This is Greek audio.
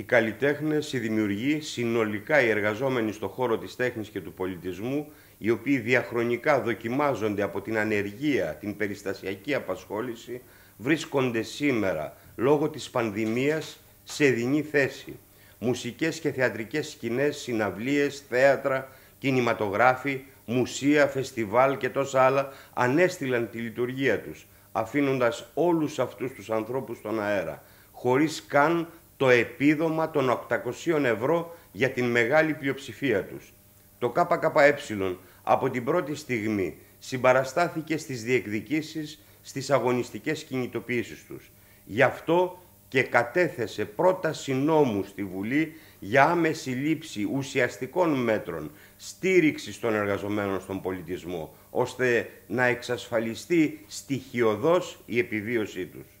οι καλλιτέχνες, οι δημιουργοί, συνολικά οι εργαζόμενοι στο χώρο της τέχνης και του πολιτισμού, οι οποίοι διαχρονικά δοκιμάζονται από την ανεργία, την περιστασιακή απασχόληση, βρίσκονται σήμερα λόγω της πανδημίας σε δινή θέση. Μουσικές και θεατρικές σκηνές, συναυλίες, θέατρα, κινηματογράφοι, μουσεία, φεστιβάλ και τόσα άλλα ανέστηλαν τη λειτουργία τους, αφήνοντας όλους αυτούς τους ανθρώπους στον αέρα, χωρίς καν το επίδομα των 800 ευρώ για την μεγάλη πλειοψηφία τους. Το ΚΚΕ από την πρώτη στιγμή συμπαραστάθηκε στις διεκδικήσεις στις αγωνιστικές κινητοποιήσεις τους. Γι' αυτό και κατέθεσε πρόταση νόμου στη Βουλή για άμεση λήψη ουσιαστικών μέτρων στήριξης των εργαζομένων στον πολιτισμό, ώστε να εξασφαλιστεί στοιχειοδός η επιβίωσή τους.